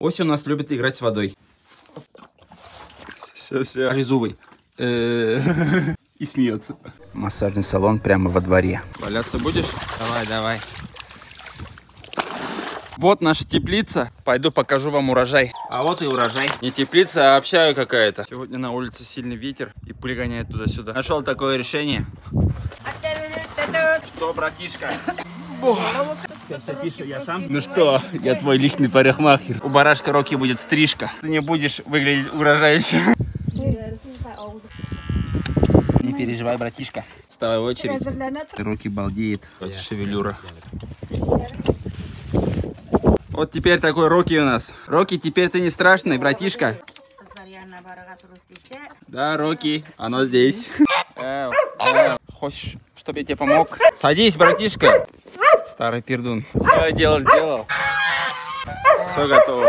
Ося у нас любит играть с водой. Все, все. Э, И смеется. Массажный салон прямо во дворе. Валяться будешь? Давай, давай. Вот наша теплица. Пойду покажу вам урожай. А вот и урожай. Не теплица, а общага какая-то. Сегодня на улице сильный ветер и пыль гоняет туда-сюда. Нашел такое решение. Что, братишка? Я сам. Ну что, я твой личный парикмахер. У барашка Роки будет стрижка. Ты не будешь выглядеть урожающе. Не переживай, братишка. Вставай в очередь. Руки балдеет. Шевелюра. Вот теперь такой Рокки у нас. Рокки, теперь ты не страшный, братишка. Да, Рокки, оно здесь. Эу, эу. Хочешь, чтобы я тебе помог? Садись, братишка. Старый пердун. Свое дело сделал. Все готово.